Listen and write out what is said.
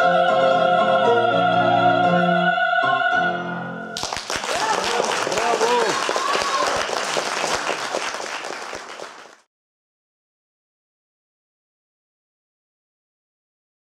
Oh.